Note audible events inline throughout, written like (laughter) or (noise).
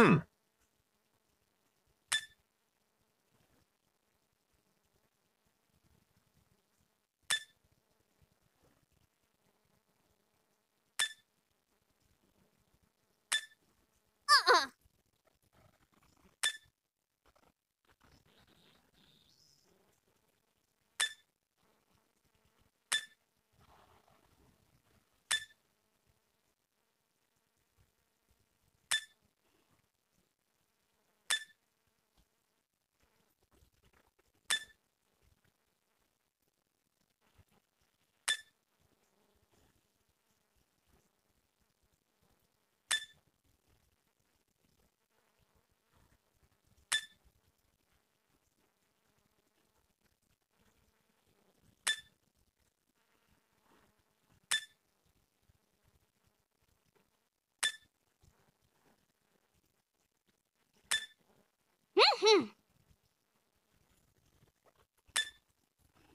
흠.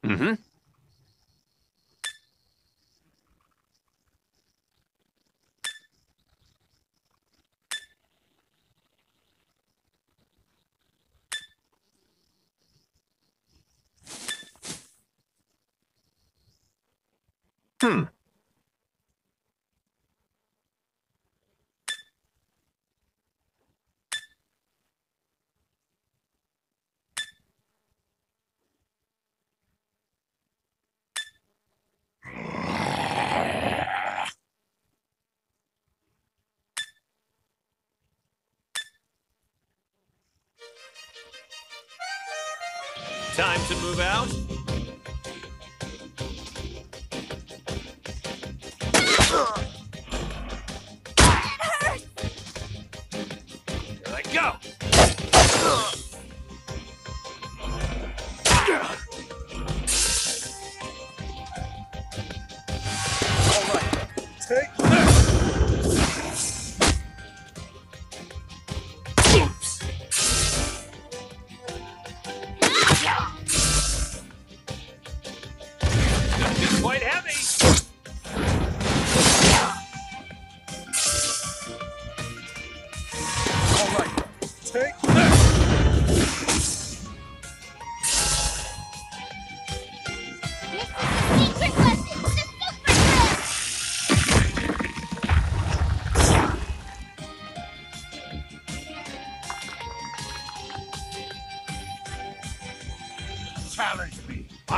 Mhm. Hmm. Time to move out.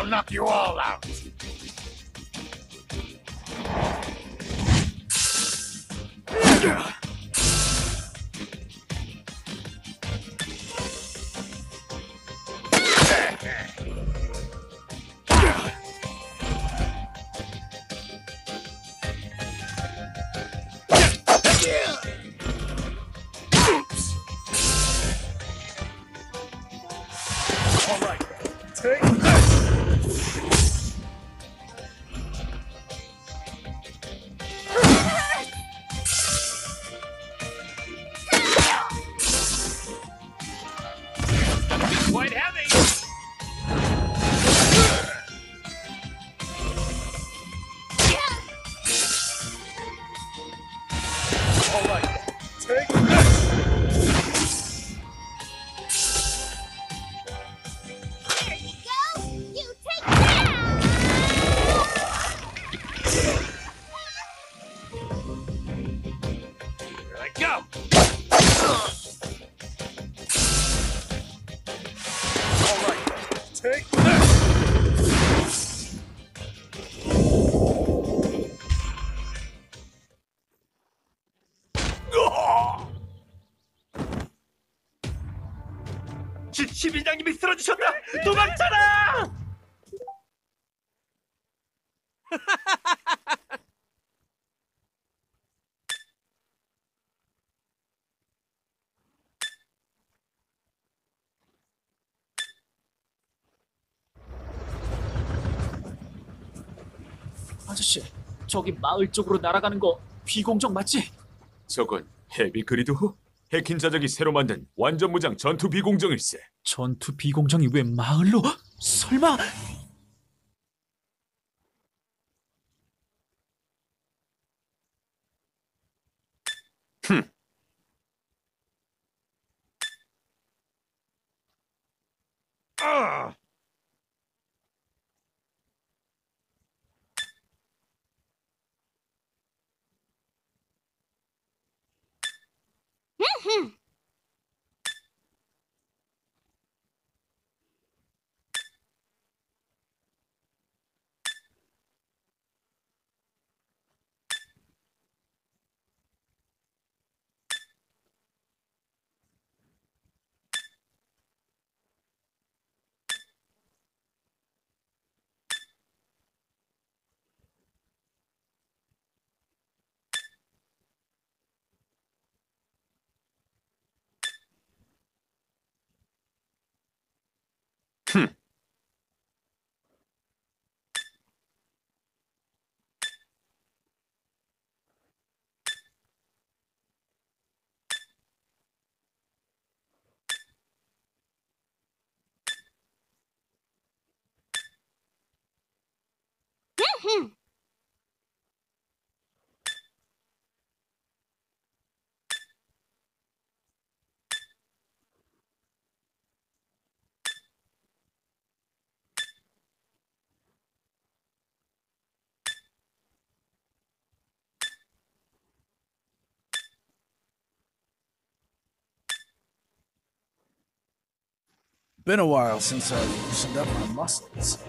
Knock you all out. 쓰러지셨다. 도망쳐라. 아저씨, 저기 마을 쪽으로 날아가는 거 비공정 맞지? 저건 헤비 그리드 호? 해킹 자적이 새로 만든 완전 무장 전투 비공정일세. 전투 비공정이 왜 마을로? 설마 아! Ugh. Been a while since I've loosened up my muscles.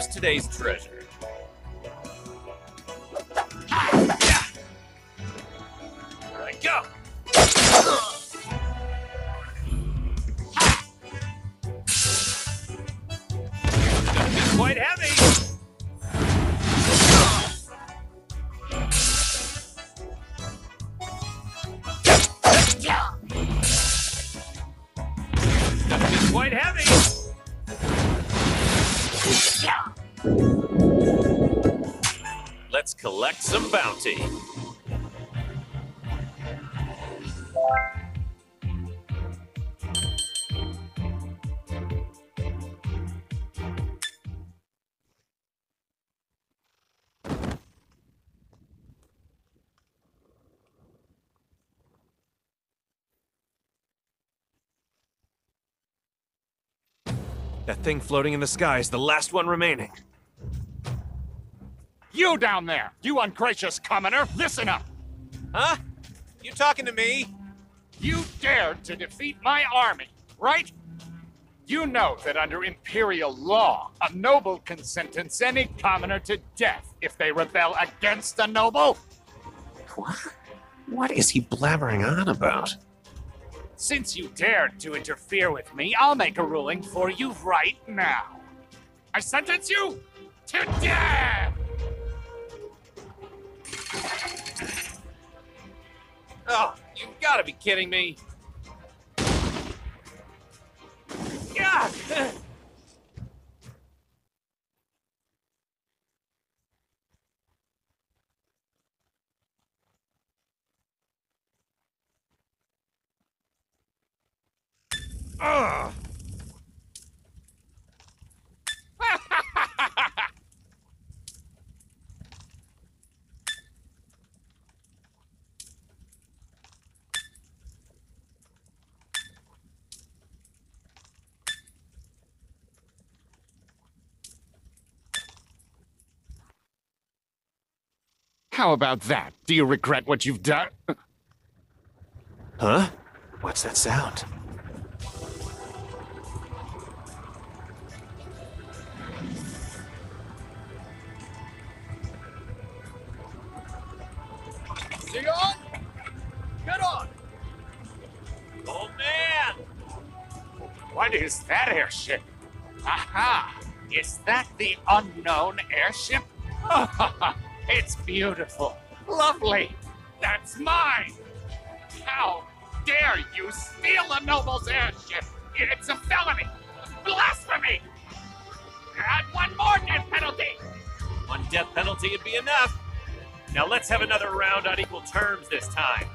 Where's today's treasure? Collect some bounty. That thing floating in the sky is the last one remaining. You down there, you ungracious commoner, listen up! Huh? You talking to me? You dared to defeat my army, right? You know that under Imperial law, a noble can sentence any commoner to death if they rebel against a noble. What? What is he blabbering on about? Since you dared to interfere with me, I'll make a ruling for you right now. I sentence you to death! Oh, you gotta be kidding me. Yeah! Ugh! How about that? Do you regret what you've done? Huh? What's that sound? Leon, get on. Old man! What is that airship? Aha! Is that the unknown airship? (laughs) it's beautiful. Lovely. That's mine. How dare you steal a noble's airship? It's a felony. Blasphemy. And one more death penalty. One death penalty would be enough. Now let's have another round on equal terms this time.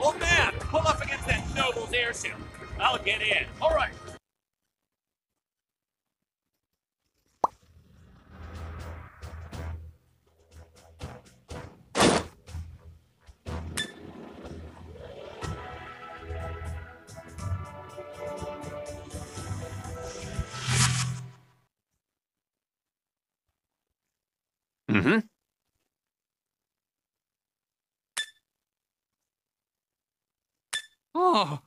Old man, pull up against that noble's airship. I'll get in. All right. Oh.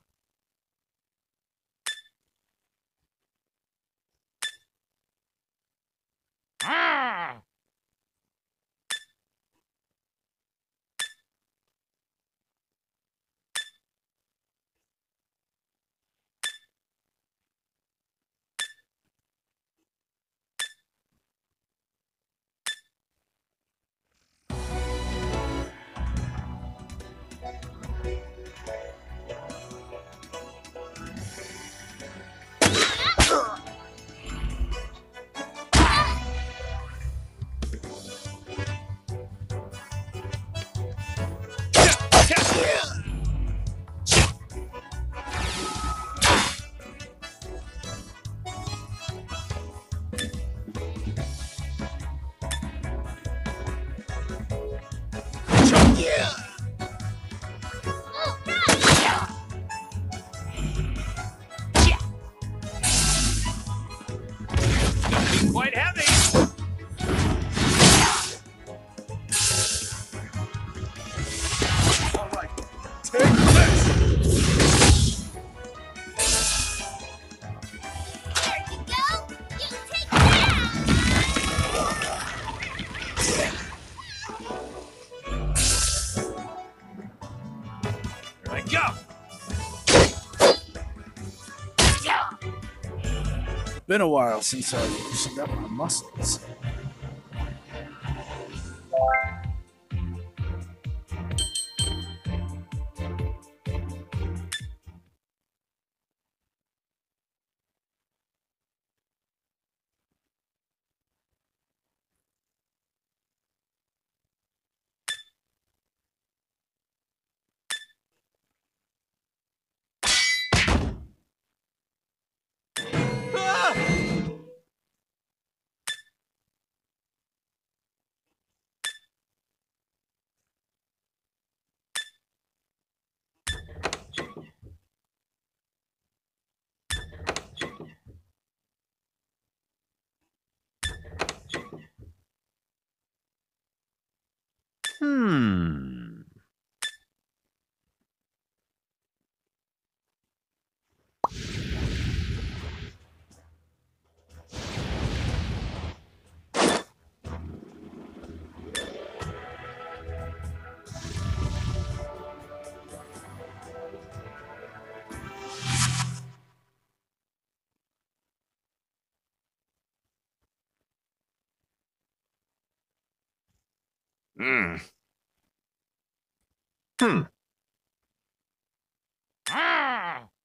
Been a while since I've loosened up my muscles. Hmm. Hmm. Hmm. Ah! Ah!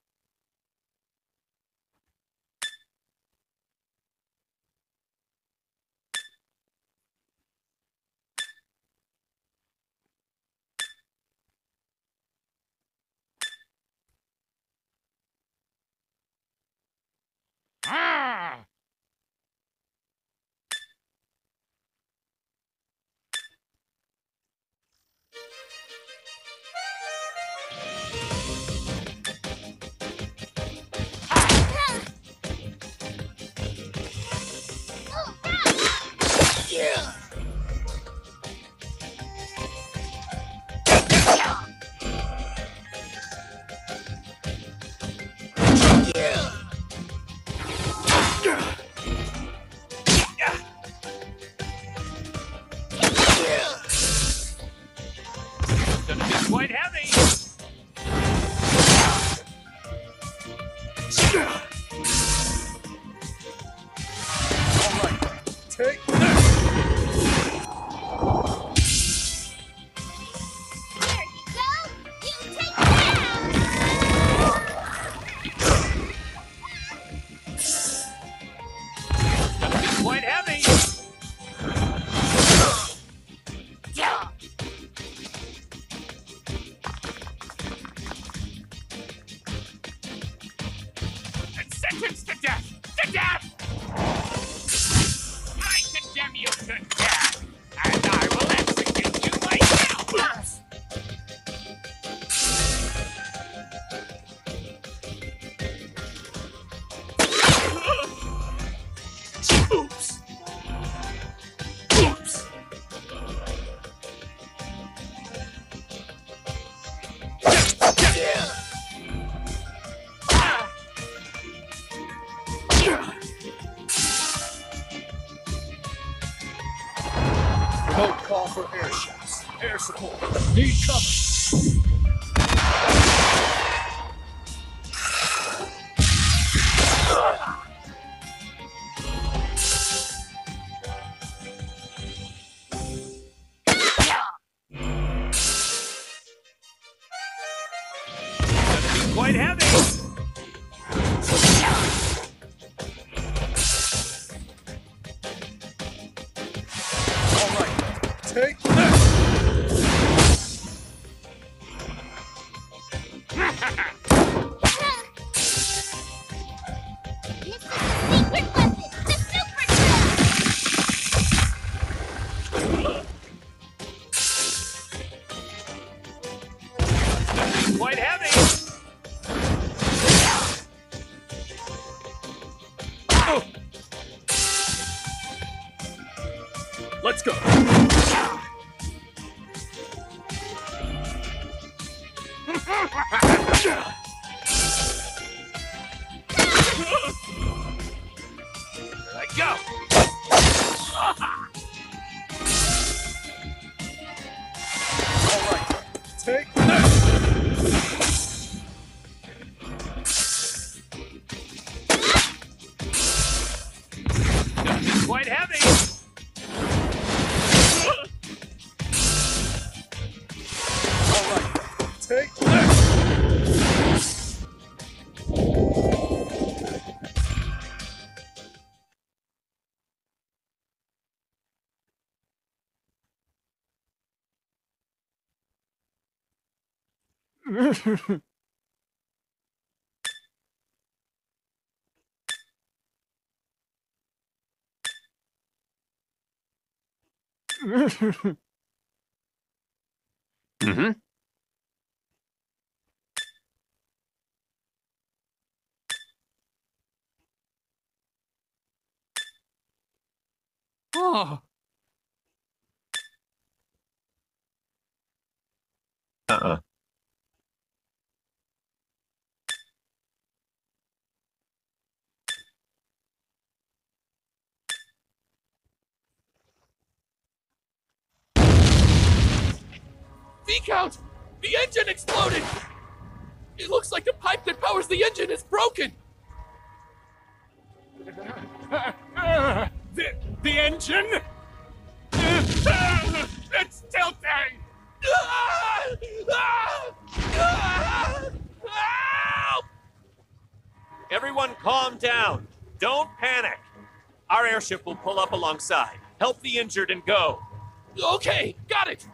Mm-hmm. 아, Uh-uh. Viscount! The engine exploded! It looks like the pipe that powers the engine is broken! The, the engine? it's tilting! Everyone calm down. Don't panic. Our airship will pull up alongside, help the injured, and go. Okay, got it!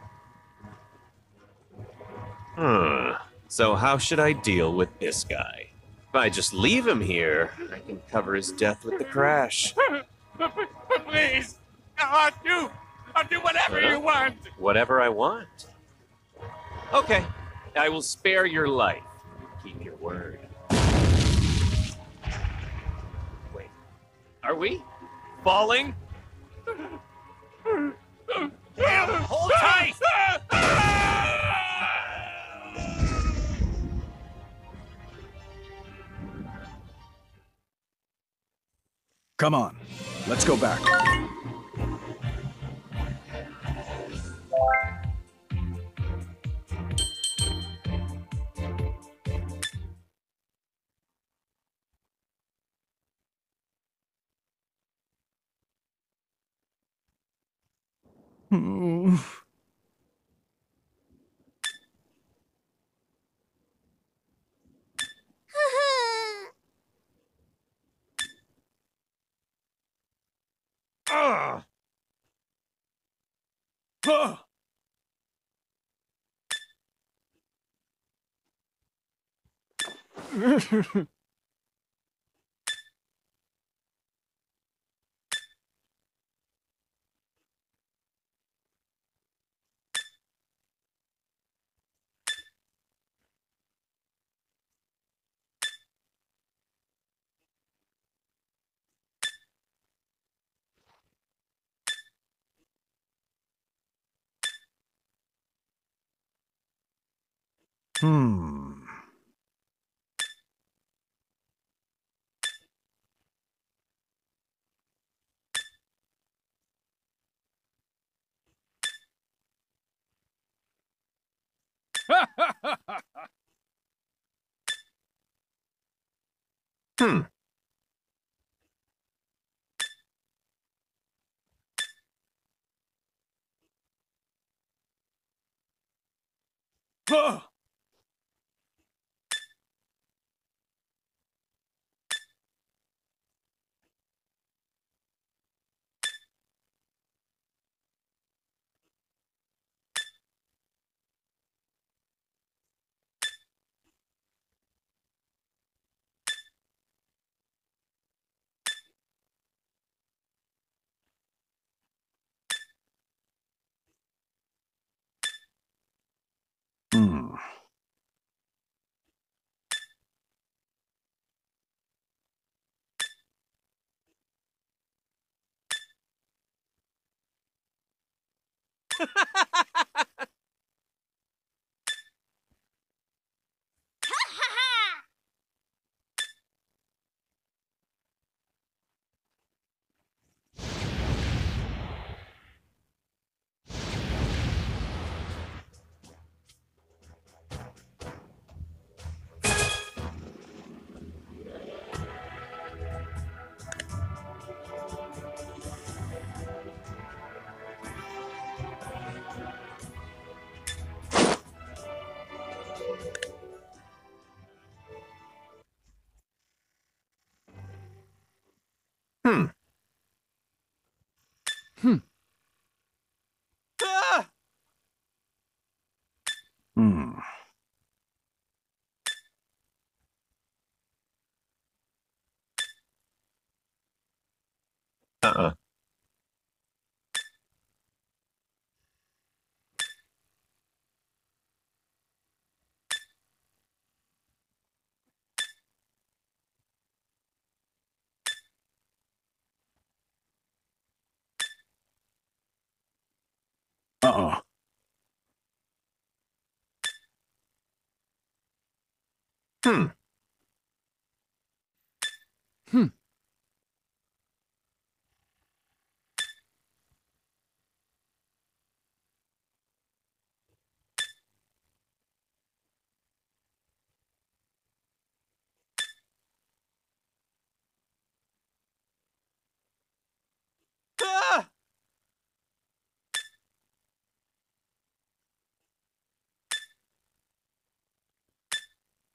Hmm. So how should I deal with this guy? If I just leave him here, I can cover his death with the crash. Please! I'll do, I'll do whatever you want! Whatever I want. Okay. I will spare your life. Keep your word. Wait. Are we falling? Hold tight! (laughs) Come on, let's go back. Hmm. はあうん。(laughs) Hmm. Hmm. Ah! Hmm. (laughs) Uh-uh. Uh-uh. Hmm. Ah!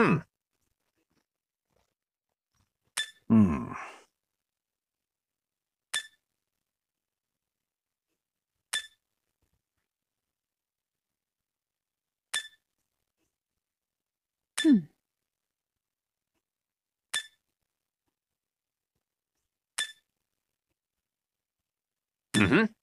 Hmm. Hmm. Mm-hmm.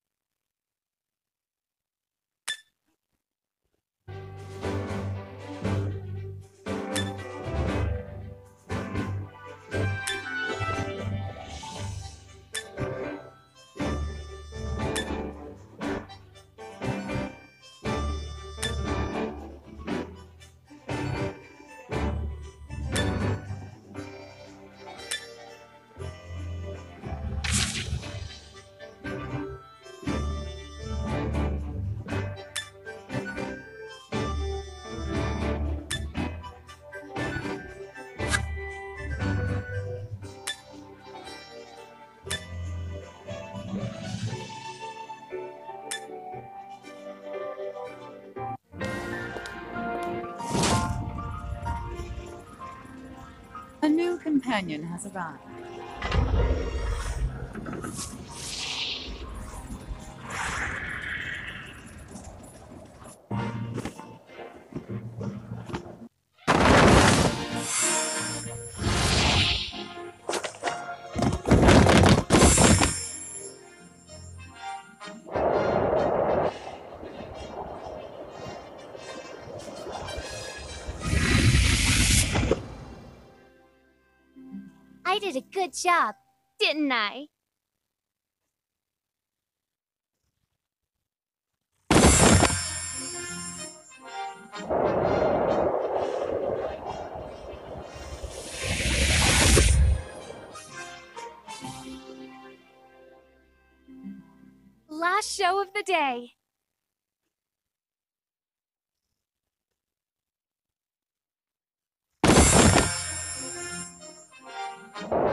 Companion has arrived. Job, didn't I? Last show of the day. Ah!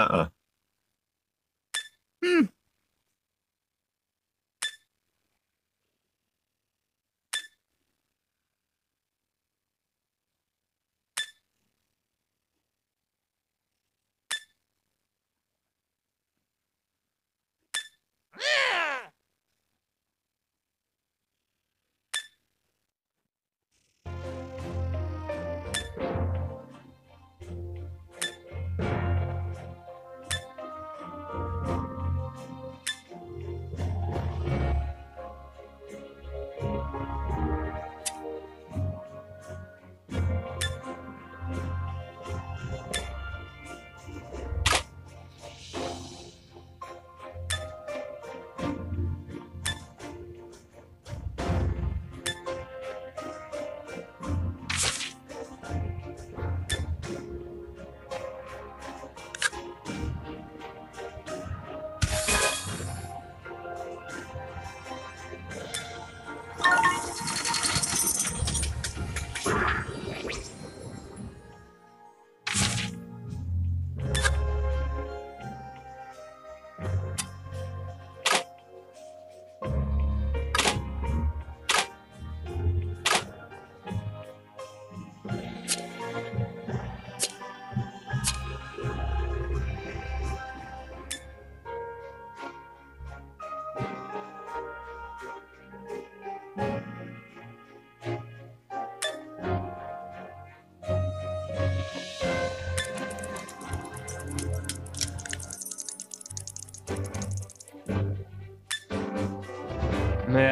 Uh-uh.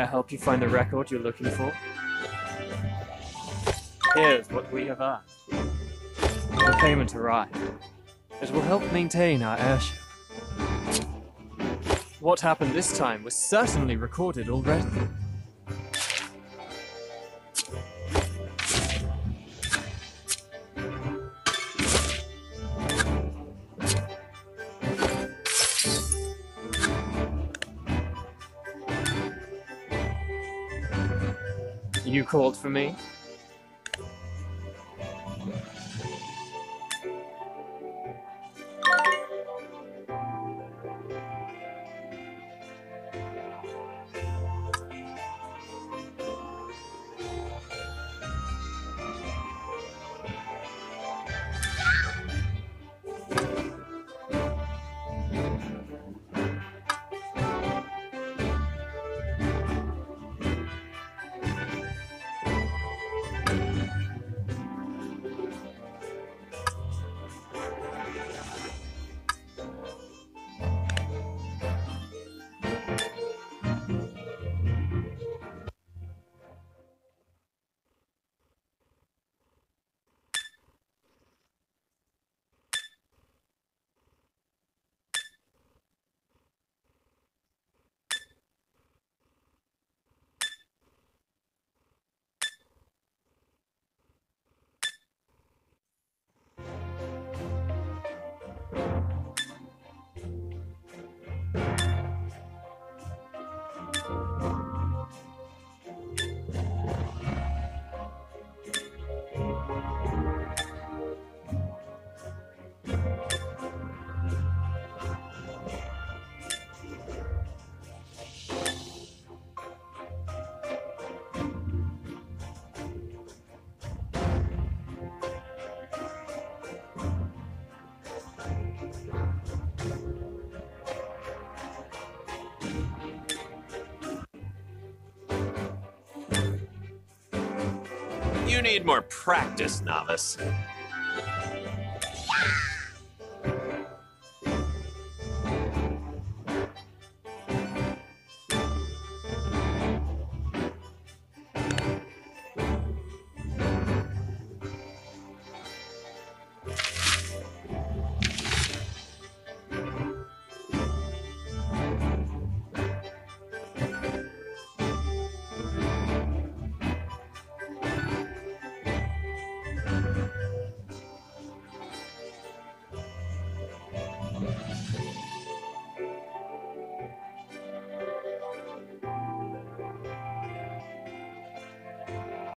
Help you find the record you're looking for? Here's what we have asked. The payment arrived. It will help maintain our airship. What happened this time was certainly recorded already. Called for me? You need more practice, novice.